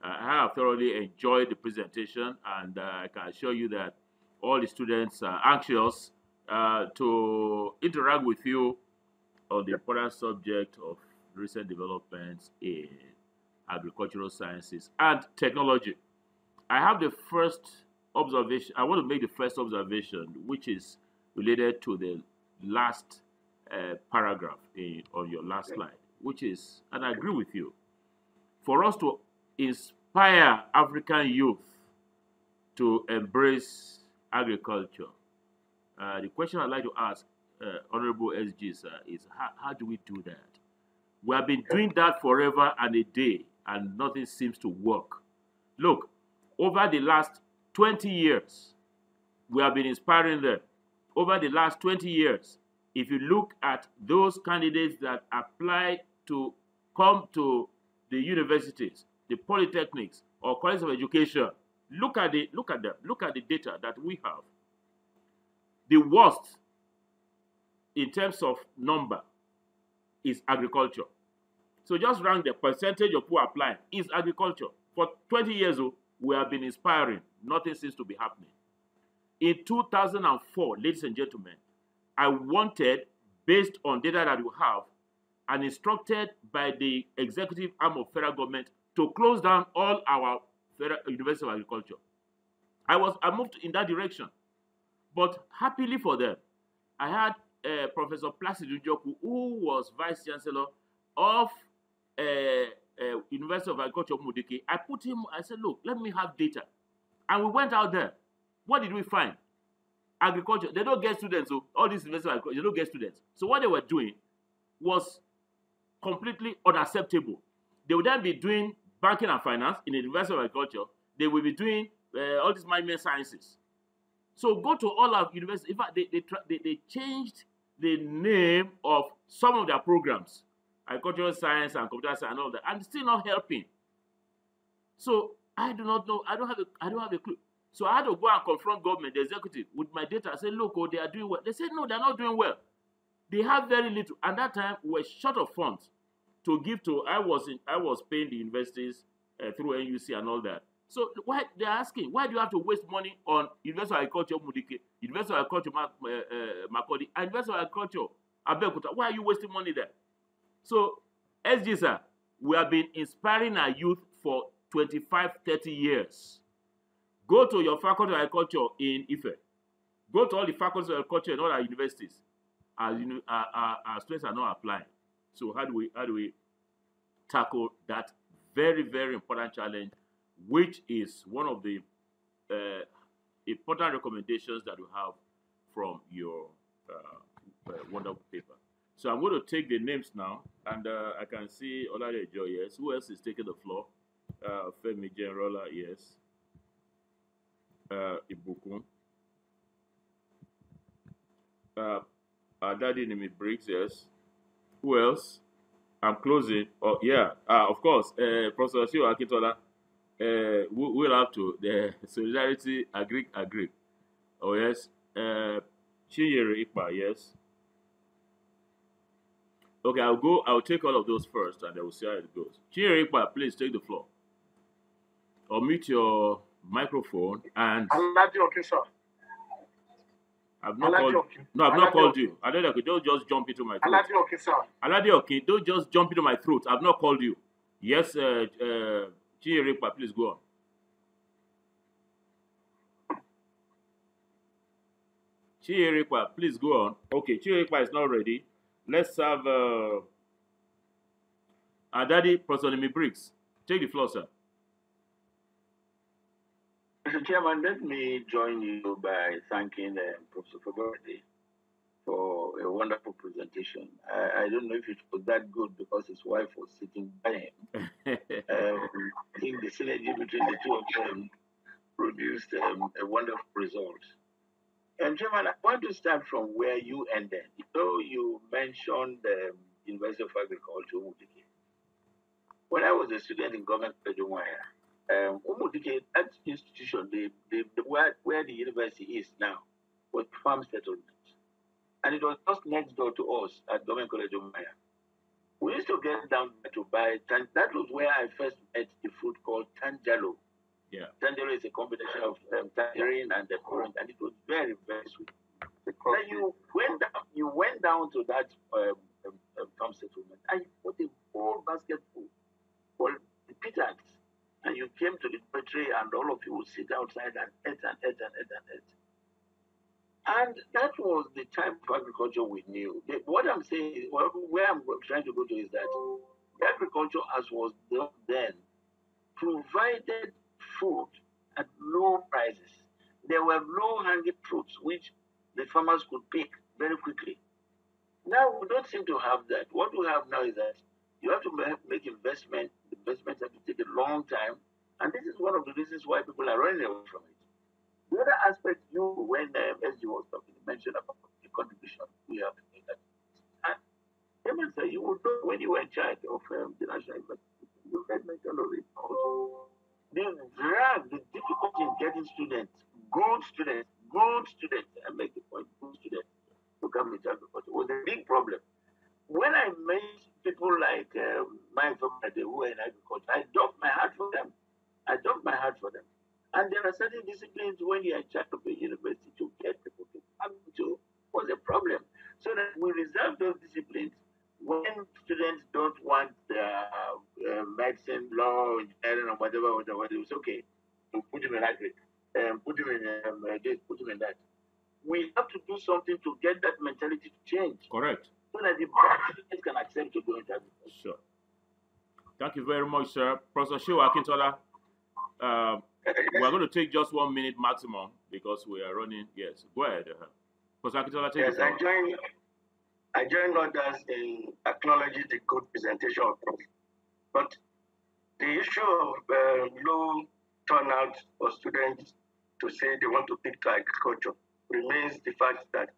Uh, I have thoroughly enjoyed the presentation, and uh, I can assure you that all the students are anxious uh, to interact with you on the important subject of recent developments in agricultural sciences and technology. I have the first observation. I want to make the first observation, which is related to the last uh, paragraph in, on your last slide, which is, and I agree with you, for us to inspire African youth to embrace agriculture. Uh, the question I'd like to ask uh, Honorable SG sir, is how, how do we do that? We have been doing that forever and a day, and nothing seems to work. Look, over the last 20 years, we have been inspiring them. Over the last 20 years, if you look at those candidates that apply to come to the universities, the polytechnics, or colleges of education, look at the look at them, look at the data that we have. The worst in terms of number is agriculture. So just rank the percentage of who apply is agriculture. For 20 years, oh, we have been inspiring. Nothing seems to be happening. In 2004, ladies and gentlemen, I wanted, based on data that we have, and instructed by the executive arm of federal government to close down all our federal University of Agriculture. I was I moved in that direction, but happily for them, I had uh, Professor Placido Njoku, who was vice chancellor of uh, uh, University of Agriculture Mudike. I put him. I said, look, let me have data, and we went out there. What did we find? Agriculture. They don't get students. So all these agriculture, they don't get students. So what they were doing was completely unacceptable. They would then be doing banking and finance in the University of Agriculture. They will be doing uh, all these management sciences. So go to all our universities. In fact, they, they, they, they changed the name of some of their programs, agricultural science and computer science and all that, and still not helping. So I do not know. I don't have a, I don't have a clue. So I had to go and confront government, the executive, with my data. I said, look, oh, they are doing well. They said, no, they're not doing well. They have very little. And that time, we were short of funds to give to. I was in, I was paying the universities uh, through NUC and all that. So why they're asking, why do you have to waste money on University of Agriculture Mudike, University of Agriculture Ma- uh, uh, and University of Agriculture Abeokuta? Why are you wasting money there? So, SG sir, we have been inspiring our youth for 25, 30 years. Go to your faculty of agriculture in Ife. Go to all the faculties of agriculture in all our universities. Uni- our, our, our students are not applying. So how do we how do we tackle that very very important challenge, which is one of the uh, important recommendations that we have from your uh, uh, wonderful paper. So I'm going to take the names now, and uh, I can see Oladejo, yes. Who else is taking the floor? Uh, Femi yes. Ibukun. Uh, uh, Daddy Briggs, yes. Who else? I'm closing. Oh, yeah. Uh, of course, uh, Professor Shio Akintola. Uh, we, we'll have to. The Solidarity Agri Agri. Oh, yes. Uh, Chinyere Ikpa, yes. Okay, I'll go. I'll take all of those first, and then we'll see how it goes. Chinyere Ikpa, please take the floor. Or mute your microphone and. Aladioke, sir. I've not called called. No, I've not called you. Aladioke, don't just jump into my throat. okay, sir. Aladioke, don't just jump into my throat. I've not called you. Yes, uh, uh, Chiripa, please go on. Chiripa, please go on. Okay, Chiripa is not ready. Let's have uh, daddy Prosonimi Briggs. Take the floor, sir. Mr. Chairman, let me join you by thanking uh, Professor Fagardi for a wonderful presentation. I, I, don't know if it was that good because his wife was sitting by him. um, I think the synergy between the two of them produced um, a wonderful result. And Chairman, I want to start from where you ended. So you mentioned the um, University of Agriculture, When I was a student in government Pedumaya, um, Umudike, that institution, the, the, the, where, where the university is now, was farm settlement. And it was just next door to us at Government College of Maya. We used to get down there to buy, that was where I first met the fruit called tangelo. Yeah. tangelo is a combination of um, tangerine and the currant, and it was very, very sweet. Then you went down, you went down to that um, um, um farm settlement and you put a whole basket full of the peanuts and you came to the tree and all of you would sit outside and eat and eat and eat and eat. And that was the type of agriculture we knew. What I'm saying, where I'm trying to go to is that agriculture as was done then provided food at low prices. There were low-hanging fruits which the farmers could pick very quickly. Now we don't seem to have that. What we have now is that you have to make investment. Investments have to take a long time, and this is one of the reasons why people are running away from it. The other aspect you, when uh, SG was talking, mentioned about the contribution we have to make. And said, you would know when you were in charge of um, the National University, you made mention of it also. The drag, the difficulty in getting students, good students, good students, I make the point, good students, to come into agriculture was a big problem. When I met people like um, my family who were in agriculture, I dug my heart for them. I dug my heart for them. And there are certain disciplines when you're in charge of a university to get people to come to was a problem. So that we reserve those disciplines when students don't want uh, uh, medicine, law, engineering, or whatever, whatever, it's okay to put them in agri, um, put them in um, uh, this, put them in that. We have to do something to get that mentality to change. Correct. So that the students can accept to go agriculture. Sure. Thank you very much, sir. Professor Shehu Akintola. Uh, we're going to take just one minute maximum because we are running. Yes, go ahead. Uh, Professor Akintola, take yes, I join, I join others in acknowledging the good presentation of Prof. But the issue of uh, low turnout for students to say they want to pick to agriculture remains the fact that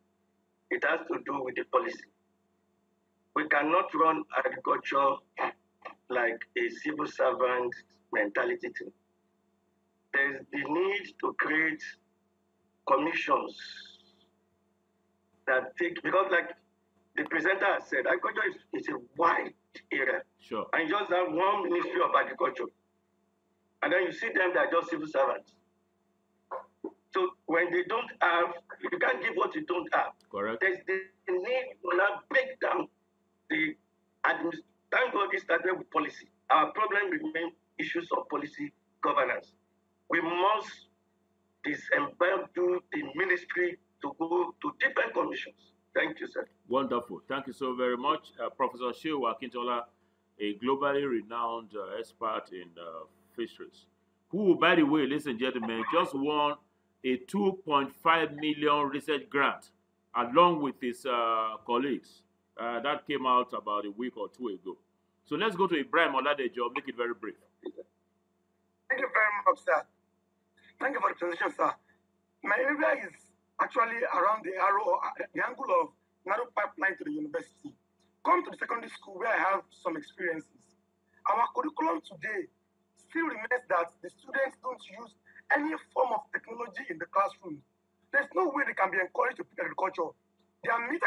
it has to do with the policy. We cannot run agriculture like a civil servant mentality thing there's the need to create commissions that take because like the presenter has said, agriculture is, is a wide area. Sure. And you just have one ministry of agriculture. And then you see them that are just civil servants. So when they don't have, you can't give what you don't have. Correct. There's the need to now break down the administration. Thank God started with policy. Our problem remains issues of policy governance we must disembark the ministry to go to different commissions. Thank you, sir. Wonderful. Thank you so very much. Uh, Professor Shehu Akintola, a globally renowned uh, expert in uh, fisheries, who, by the way, ladies and gentlemen, just won a 2.5 million research grant along with his uh, colleagues. Uh, that came out about a week or two ago. So let's go to Ibrahim Oladejo, make it very brief. Thank you very much, sir. Thank you for the presentation, sir. My area is actually around the arrow, uh, the angle of narrow pipeline to the university. Come to the secondary school where I have some experiences. Our curriculum today still remains that the students don't use any form of technology in the classroom. There's no way they can be encouraged to pick agriculture. They are meet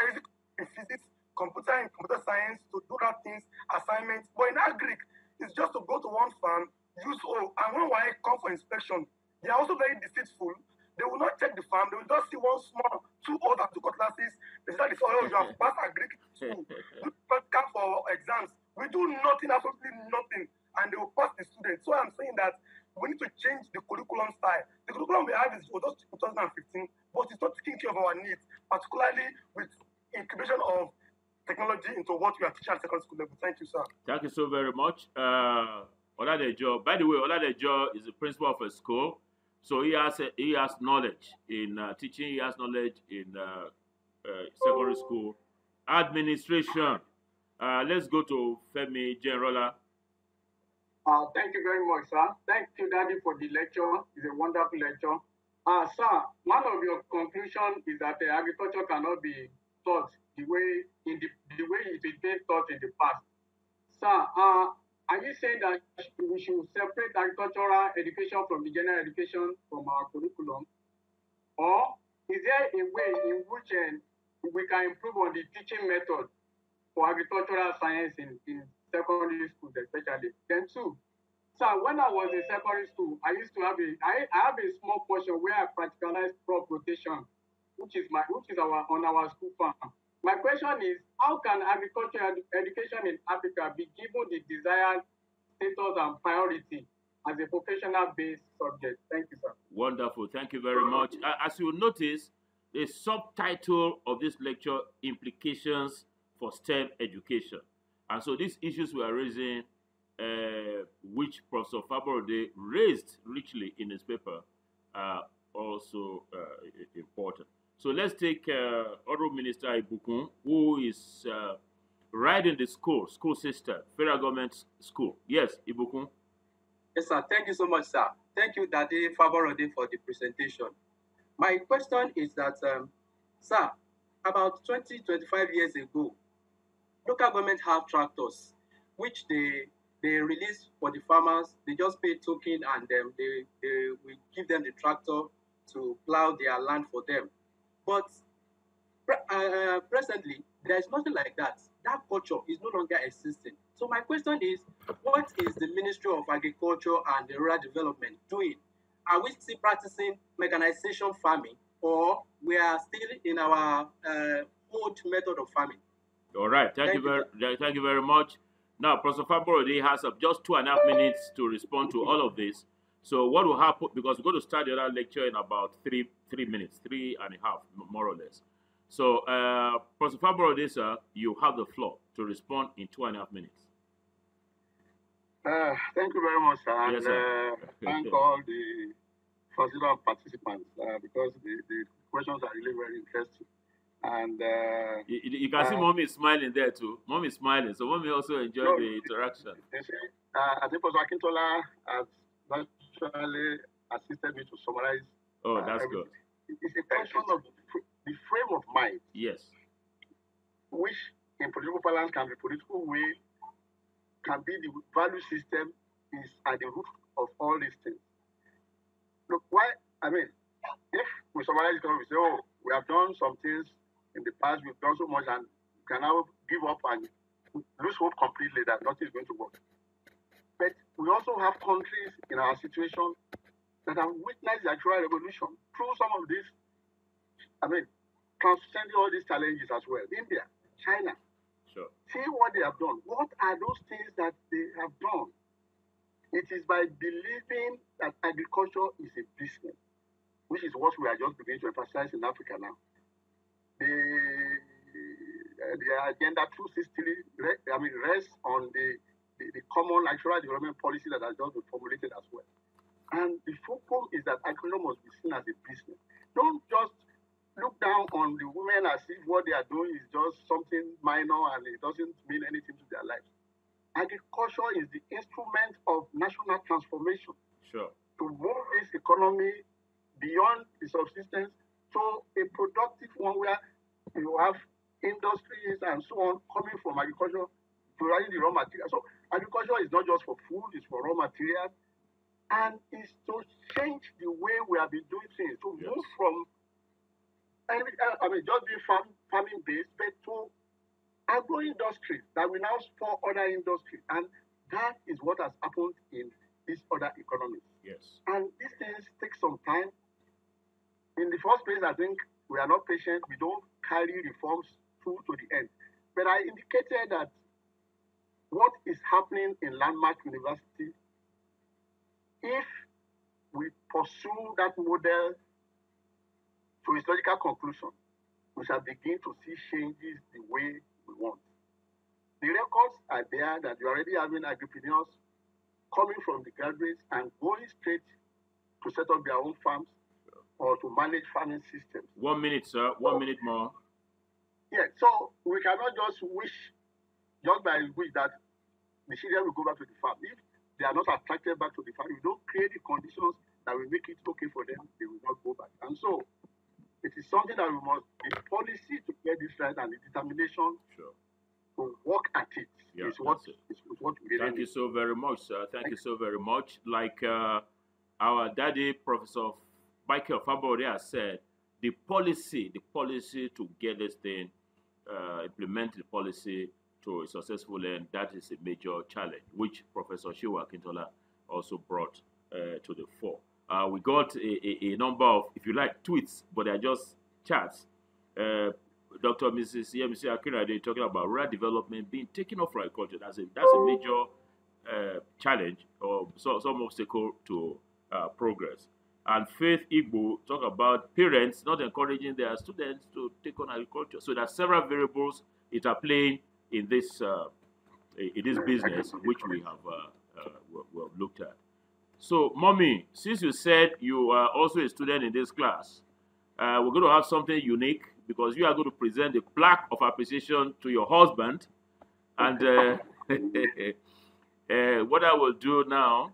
in physics, computer and computer science to do that things, assignments. But in agric, it's just to go to one farm, use all, and when I come for inspection, they are also very deceitful. They will not check the farm. They will just see one small, two old and two cutlasses. They say, oh, you have passed agric school. come for exams. We do nothing, absolutely nothing. And they will pass the students. So I'm saying that we need to change the curriculum style. The curriculum we have is for just 2015, but it's not taking care of our needs, particularly with incubation of technology into what we are teaching at secondary school level. Thank you, sir. Thank you so very much. Uh, Oladejo, by the way, Oladejo is the principal of a school, so he has a, he has knowledge in uh, teaching. He has knowledge in uh, uh secondary school administration. Uh, let's go to Femi Generala. Uh, thank you very much, sir. Thank you, Daddy, for the lecture. It's a wonderful lecture. Uh, sir, one of your conclusions is that uh, agriculture cannot be taught the way in the, the way it has been taught in the past. Sir, uh, are you saying that we should separate agricultural education from the general education from our curriculum? Or is there a way in which uh, we can improve on the teaching method for agricultural science in, in secondary schools especially? Then two, sir, when I was in secondary school, I used to have a I, I have a small portion where I practicalize crop rotation, which is my which is our on our school farm. My question is, how can agriculture ed education in Africa be given the desired status and priority as a professional-based subject? Thank you, sir. Wonderful. Thank you very much. As you will notice, the subtitle of this lecture, Implications for STEM Education. And so these issues we are raising uh, which Professor Faborode raised richly in his paper, are also uh, important. So let's take uh, Honorable Minister Ibukun, who is uh, riding the school, school system, federal government school. Yes, Ibukun. Yes, sir. Thank you so much, sir. Thank you, Daddy Faborode, for the presentation. My question is that, um, sir, about 20, 25 years ago, local government have tractors, which they they release for the farmers. They just pay token and um, they, they will give them the tractor to plow their land for them. But uh, presently, there is nothing like that. That culture is no longer existing. So my question is, what is the Ministry of Agriculture and Rural Development doing? Are we still practicing mechanization farming, or we are still in our uh, old method of farming? All right. Thank, thank you, very, thank you very much. Now, Professor Faborode has just two and a half minutes to respond to all of this. So what will happen, because we're going to start the other lecture in about three three minutes, three and a half, more or less. So, uh, Professor Faborode, sir, you have the floor to respond in two and a half minutes. Uh, thank you very much, sir. And yes. Uh, thank all the considerate participants uh, because the, the questions are really very interesting. And uh, you, you, can uh, see mommy smiling there too. Mommy smiling, so mommy also enjoy no, the interaction. You see, uh, I think Professor Akintola has actually assisted me to summarize. Oh, uh, that's good. It's a question of the frame of mind. Yes. Which, in political balance, can be political way, can be the value system is at the root of all these things. Look, why? I mean, if we summarize it, we say, oh, we have done some things in the past we've done so much and we can now give up and lose hope completely that nothing is going to work. But we also have countries in our situation that have witnessed the actual revolution through some of these, I mean, transcending all these challenges as well. India, China. Sure. See what they have done. What are those things that they have done? It is by believing that agriculture is a business, which is what we are just beginning to emphasize in Africa now the uh, the agenda 260 I mean rests on the, the, the common natural development policy that has just been formulated as well. And the focus is that agriculture must be seen as a business. Don't just look down on the women as if what they are doing is just something minor and it doesn't mean anything to their lives. Agriculture is the instrument of national transformation. Sure. To move this economy beyond the subsistence to a productive one where you have industries and so on coming from agriculture providing the raw material. So agriculture is not just for food, it's for raw materials. And it's to change the way we have been doing things, to yes. move from uh, I mean just be farm, farming based, but to agro industry that will now support other industries. And that is what has happened in these other economies. Yes. And these things take some time. In the first place, I think we are not patient. We don't carry reforms through to the end. But I indicated that what is happening in Landmark University, if we pursue that model to its logical conclusion, we shall begin to see changes the way we want. The records are there that you're already having agripreneurs coming from the graduates and going straight to set up their own farms or to manage farming systems. One minute, sir. One so, minute more. Yeah, so we cannot just wish, just by wish that the children will go back to the farm. If they are not attracted back to the farm, we don't create the conditions that will make it okay for them, they will not go back. And so it is something that we must, the policy to get this right and the determination sure. to work at it yeah, is what, it. is, is what we Thank you so very much, sir. Thank, Thank you so very much. Like uh, our daddy, Professor Michael Faborode has said, the policy, the policy to get this thing, uh, implement the policy to a successful end, that is a major challenge, which Professor Shehu Akintola also brought uh, to the fore. Uh, we got a, a, a, number of, if you like, tweets, but they're just chats. Uh, Dr. Mrs. Yemisi Akinrade talking about rural development being taken off for agriculture. That's a that's a major uh, challenge or so, some obstacle to uh, progress. And Faith Igbo talk about parents not encouraging their students to take on agriculture. So there are several variables that are playing in this uh, in this business, which we have uh, uh, we have looked at. So, mommy, since you said you are also a student in this class, uh, we're going to have something unique because you are going to present the plaque of appreciation to your husband. And uh, uh, what I will do now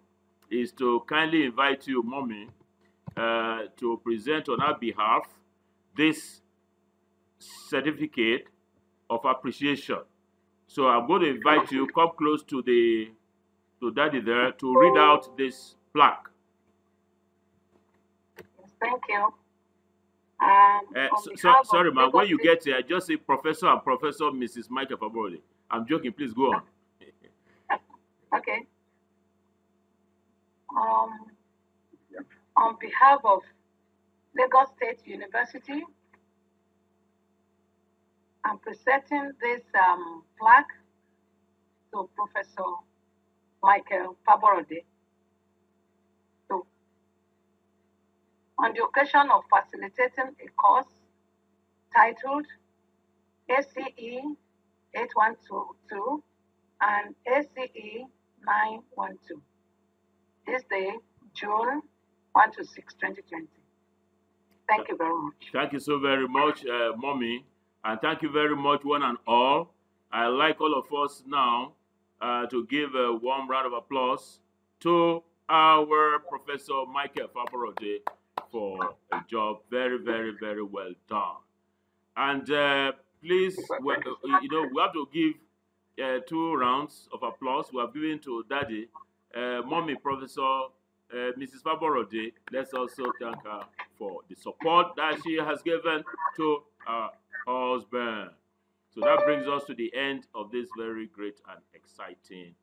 is to kindly invite you, mommy, uh, to present on our behalf this certificate of appreciation. So I'm going to invite you, come close to the to daddy there to read out this plaque. Yes, thank you. Um, uh, so, so, sorry, man. When you get here, just say Professor and Professor Mrs. Michael Faborode. I'm joking. Please go on. okay. Um, on behalf of Lagos State University, I'm presenting this um, plaque to Professor Michael Faborode on the occasion of facilitating a course titled ACE 8122 and ACE 912. This day, June 1 to 6, 2020. Thank you very much. Thank you so very much, uh, Mommy. And thank you very much, one and all. I'd like all of us now uh, to give a warm round of applause to our Professor Michael Faborode for a job very, very, very well done. And uh, please, uh, you know, we have to give uh, two rounds of applause. We are giving to Daddy, uh, Mommy, Professor uh, Mrs. Faborode. Let's also thank her for the support that she has given to husband. So that brings us to the end of this very great and exciting.